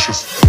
delicious.